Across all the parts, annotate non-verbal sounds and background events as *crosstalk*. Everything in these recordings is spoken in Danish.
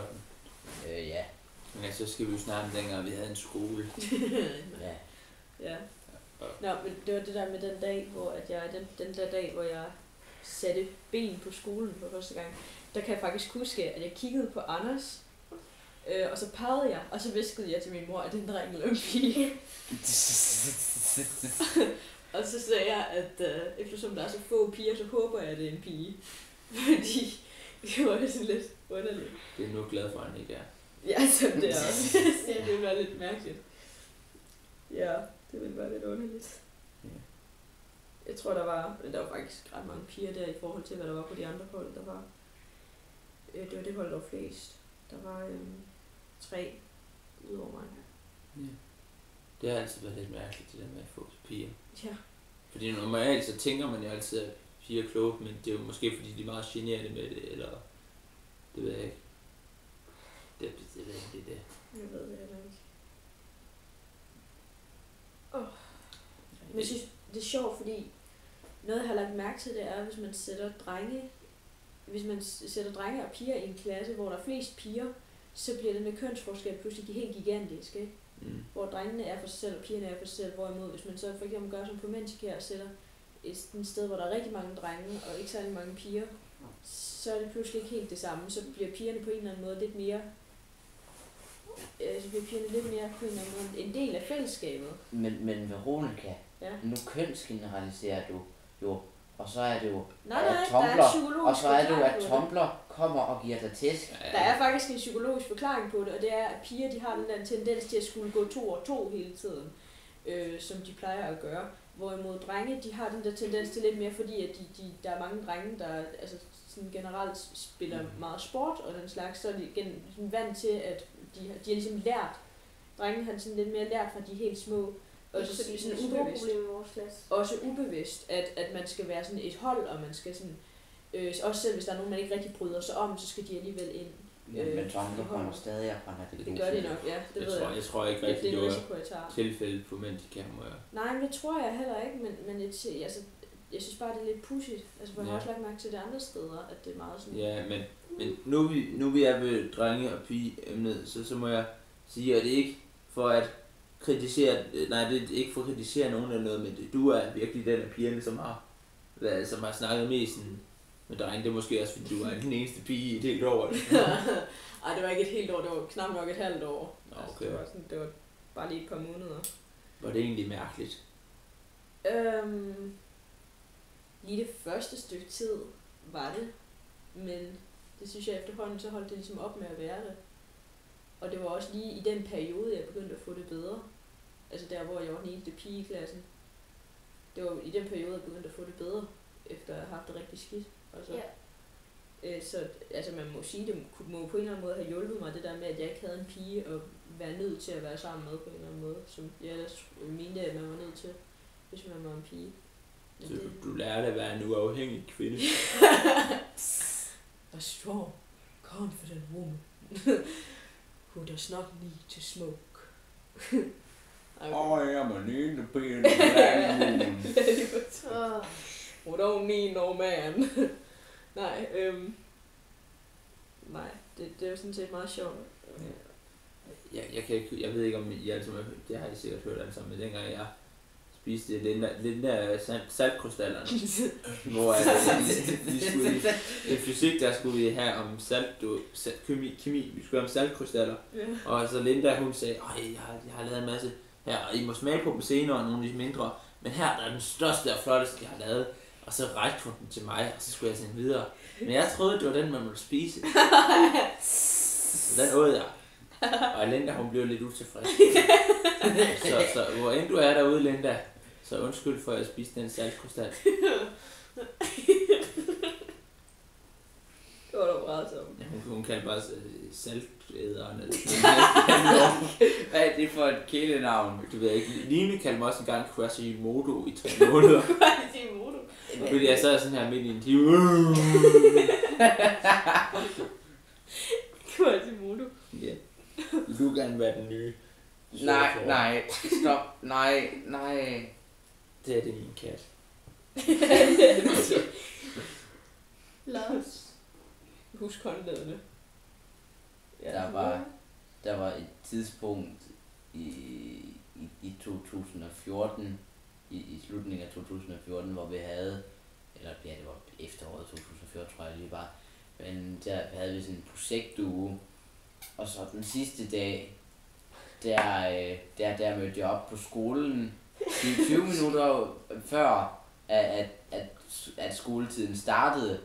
den. Øh, ja. Men så skal vi jo snakke om dengang, vi havde en skole. *laughs* Ja. Ja. Nå, men det var det der med den dag, hvor at jeg, den, den der dag, hvor jeg satte ben på skolen for første gang, der kan jeg faktisk huske, at jeg kiggede på Anders, øh, og så pegede jeg, og så viskede jeg til min mor, at det er en dreng eller en pige. Og så sagde jeg, at øh, eftersom der er så få piger, så håber jeg, at det er en pige. *laughs* Fordi *laughs* det var sådan lidt underligt. Det er nu glad for, at han ikke er. Ja, så det er også. *laughs* det ville være lidt mærkeligt. Ja, det ville være lidt underligt. Ja. Jeg tror, der var, der var faktisk ret mange piger der i forhold til, hvad der var på de andre hold. Der var, øh, det var det hold, der var flest. Der var øh, tre udover mig. Ja. Det har altid været lidt mærkeligt, det der med at få piger. Ja. Fordi normalt så tænker man jo altid, at piger er kloge, men det er jo måske fordi, de er meget generede med det, eller det ved jeg ikke. Det, det ved jeg ikke, det er det. Jeg ved det heller ikke. Oh. Men jeg synes, det er sjovt, fordi noget, jeg har lagt mærke til, det er, hvis man sætter drenge, hvis man sætter drenge og piger i en klasse, hvor der er flest piger, så bliver det med kønsforskel pludselig helt gigantisk, ikke? Mm. Hvor drengene er for sig selv, og pigerne er for sig selv, hvorimod hvis man så for eksempel gør som på Manchikær og sætter et sted, hvor der er rigtig mange drenge og ikke særlig mange piger, så er det pludselig ikke helt det samme. Så bliver pigerne på en eller anden måde lidt mere øh, så bliver pigerne lidt mere på en eller anden måde en del af fællesskabet. Men, men Veronica, Ja. nu kønsgeneraliserer du jo, og så er det jo, Nej, at nej, der er Tumblr, og så er det jo, at. Tumblr kommer og giver dig tæsk. Der er faktisk en psykologisk forklaring på det, og det er, at piger de har den der tendens til at skulle gå to og to hele tiden, øh, som de plejer at gøre. Hvorimod drenge, de har den der tendens til lidt mere, fordi at de, de, der er mange drenge, der altså, sådan generelt spiller Mm. meget sport og den slags, så er de gen, sådan vant til, at de, har- de har ligesom lært, drenge har sådan lidt mere lært fra de er helt små, og så sådan, sådan ubevidst i vores klasse. også ubevidst, at, at man skal være sådan et hold, og man skal sådan, øh, også selv hvis der er nogen, man ikke rigtig bryder sig om, så skal de alligevel ind. Men, Øh, men i kommer stadig at brænde det Det gør de nok, ja, det Jeg ved tror, jeg. jeg tror ikke rigtigt, det er det var tilfældet på må jeg. Nej, men det tror jeg heller ikke, men, men jeg, til- altså, jeg synes bare, det er lidt pudsigt. Altså, for jeg har Ja. også lagt mærke til det andre steder, at det er meget sådan... Ja, men, men nu, er vi, nu vi er ved drenge- og pige-emnet, så, så må jeg sige, at det er ikke for at kritisere, nej, det er ikke for at kritisere nogen eller noget, men det, du er virkelig den af pigerne, som har, som har snakket mest sådan, med drenge. Det er måske også, fordi du er den eneste pige i et helt år. *laughs* Eller? Ej, det var ikke et helt år, det var knap nok et halvt år. Nå, Altså, okay. det, var sådan, det var bare lige et par måneder. Var det egentlig mærkeligt? Øhm, lige det første stykke tid var det, men det synes jeg efterhånden, så holdt det ligesom op med at være det. Og det var også lige i den periode, jeg begyndte at få det bedre. Altså der, hvor jeg var den eneste pige i klassen. Det var i den periode, jeg begyndte at få det bedre, efter at have haft det rigtig skidt. Altså, Ja. øh, så altså, man må sige, det kunne- må på en eller anden måde have hjulpet mig, det der med, at jeg ikke havde en pige at være nødt til at være sammen med på en eller anden måde, som jeg ellers mente, at man var nødt til, hvis man var en pige. Men Så det, du, lærte at være en uafhængig kvinde. A strong, confident woman who does not need to smoke. *laughs* okay. jeg må lide *laughs* pige. Åh, Who don't need no man. *laughs* nej, øhm, nej, det, det er jo sådan set meget sjovt. jeg, jeg, kan ikke, jeg ved ikke, om I alle sammen, det har I sikkert hørt alle sammen, men dengang jeg spiste Linda, Linda salt, saltkrystallerne, *laughs* hvor at, øh, vi skulle i, i fysik, der skulle vi have om salt, du, salt kemi, kemi, vi skulle have om saltkrystaller, Ja. og så Linda, hun sagde, Ej, jeg har, jeg har lavet en masse her, og I må smage på dem senere, nogle af de mindre, men her der er den største og flotteste, jeg har lavet, og så rækte hun den til mig, og så skulle jeg sende videre. Men jeg troede, det var den, man måtte spise. Så den åd jeg. Og Linda, hun blev lidt utilfreds. så, så hvor end du er derude, Linda, så undskyld for, at jeg spiste den saltkrystal. Det var da meget som. Ja, hun, hun kaldte bare øh, saltæderen. Eller. Hvad er det for et kælenavn? du ved ikke, Line kaldte mig også en gang Quasimodo i tre måneder. Quasimodo. Fordi jeg sad sådan her midt i en liv. *laughs* Quasimodo. Ja. Gerne være den nye. Nej, nej, stop, nej, nej. Det er det min kat. *laughs* Lars. Husk håndledene. tidspunkt i, i, i 2014, i, i slutningen af 2014, hvor vi havde, eller ja, det var efteråret 2014, tror jeg lige var, men der havde vi sådan en projektuge, og så den sidste dag, der, øh, der, der mødte jeg op på skolen 20, 20 *laughs* minutter før, at, at, at, at skoletiden startede.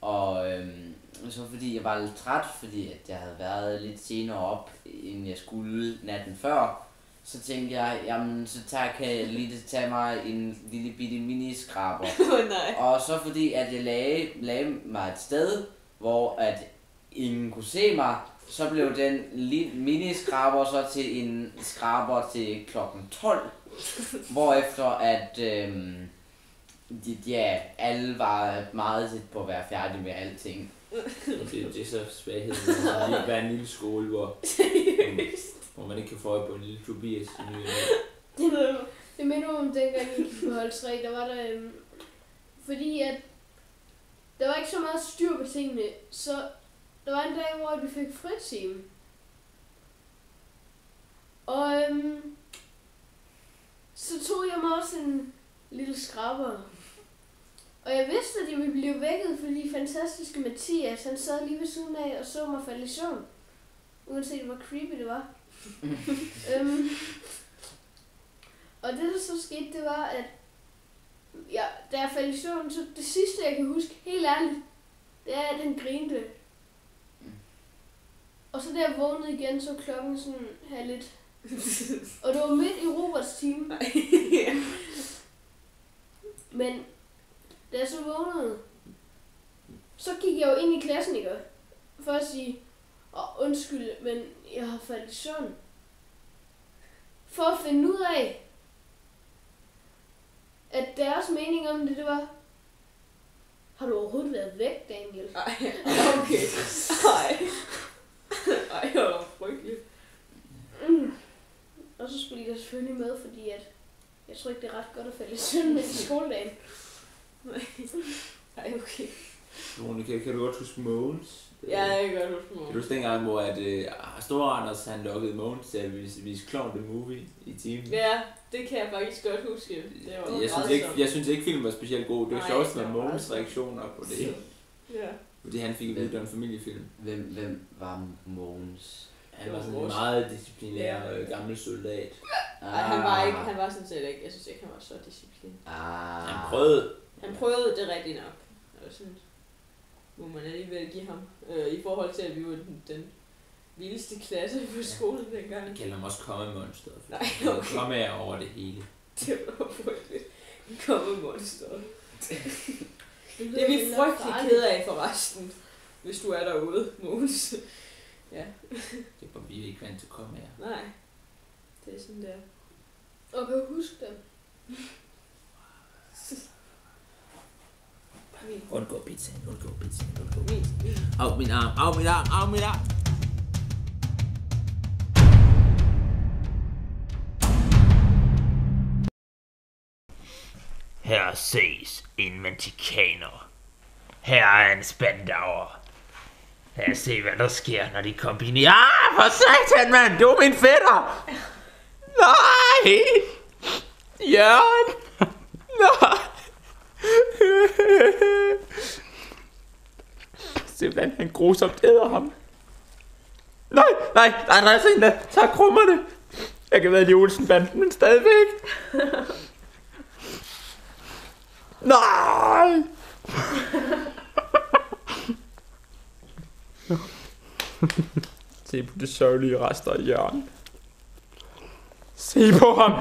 Og øhm, så fordi jeg var lidt træt, fordi at jeg havde været lidt senere op, end jeg skulle natten før, så tænkte jeg, jamen så tager, kan jeg lige tage mig en lille bitte miniskraber. *laughs* Oh, nej. Og så fordi at jeg lagde, lagde mig et sted, hvor at ingen kunne se mig, så blev den li- miniskraber så til en skraber til klokken 12. *laughs* Hvorefter at øhm, de, ja, alle var meget tæt på at være færdige med alting. Det, det er så svagheden. at lige være en lille skole, hvor, hvor man ikke kan få øje på en lille Tobias. Det, det minder mig om dengang jeg gik på hold 3, der var der, øhm, fordi at der var ikke så meget styr på tingene, så der var en dag, hvor vi fik fritime. Og øhm, så tog jeg mig også en lille skrabber. Og jeg vidste, at jeg ville blive vækket, fordi fantastiske Mathias, han sad lige ved siden af og så mig falde i søvn. Uanset hvor creepy det var. *laughs* øhm, og det, der så skete, det var, at ja, da jeg faldt i søvn, så det sidste, jeg kan huske, helt ærligt, det er, at han grinte. Og så da jeg vågnede igen, så klokken sådan halv lidt. *laughs* Og det var midt i Roberts time. Men da jeg så vågnede, så gik jeg jo ind i klassen, ikke? For at sige, Åh, undskyld, men jeg har faldet i søvn. For at finde ud af, at deres mening om det, det var, har du overhovedet været væk, Daniel? Ej, okay. Ej. Ej, det var frygteligt. Mm. Og så skulle jeg selvfølgelig med, fordi at jeg tror ikke, det er ret godt at falde i søvn midt i skoledagen. Ej, okay. Lone, kan, kan du godt huske Mogens? Ja, jeg kan godt huske Kan du huske dengang, hvor at, øh, Store Anders han lukkede Mogens til at vise, vise Clown the Movie i timen? Ja, det kan jeg faktisk godt huske. Det var Jeg synes, ikke, jeg synes ikke, filmen var specielt god. Det var Nej, sjovt med var Mogens sjovt. reaktioner på det. Ja. Fordi han fik at vide, at det var en familiefilm. Hvem, hvem var Mogens? Han var sådan en meget disciplinær Ja. øh, gammel soldat. Ej, han var ikke, han var sådan set ikke, jeg synes ikke, han var så disciplineret. Ah. Han prøvede. Han prøvede det rigtigt nok. Og sådan må man alligevel give ham. Øh, I forhold til, at vi var den, den vildeste klasse på skolen dengang. Jeg kalder ham også kommemonster. Nej, okay. Kommer jeg over det hele. Det var frygteligt. Komme monster. Det, Det er vi frygtelig ked af forresten. Hvis du er derude, Mogens. ja, Det var vi ikke vant til at komme her. nej. Det er sådan der. Og kan huske dem? Min, Undgå pizza, undgå pizza, undgå min. Af min arm, af min arm, af min arm. Her ses en mantikaner. Her er en spandauer. Lad os se, hvad der sker, når de kombinerer. Ah, for satan, mand! Du er min fætter! *laughs* Nej! Jørgen! *laughs* Nej! Se, hvordan han grusomt æder ham. Nej, nej, nej, nej, se, der Tag krummerne. Jeg kan være i Olsenbanden, men stadigvæk. Nej! *laughs* Se på det sørgelige rester af hjørnet. Se på ham!